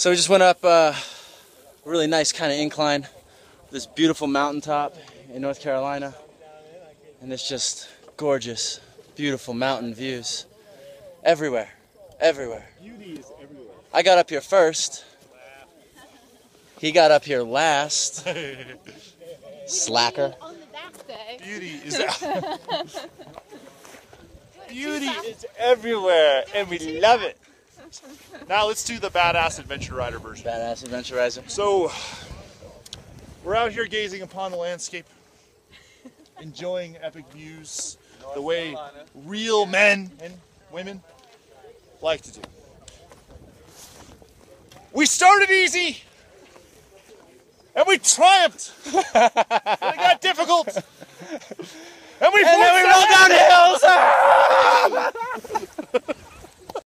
So we just went up uh, a really nice kind of incline, this beautiful mountaintop in North Carolina, and it's just gorgeous, beautiful mountain views everywhere, everywhere. Beauty is everywhere. I got up here first. He got up here last. Slacker. On the back day. Beauty is Beauty is everywhere, and we love it. Now let's do the badass adventure rider version. Badass adventurizer. So we're out here gazing upon the landscape, enjoying epic views, the way real men and women like to do. We started easy, and we triumphed. and it got difficult, and we And then we rolled down hills.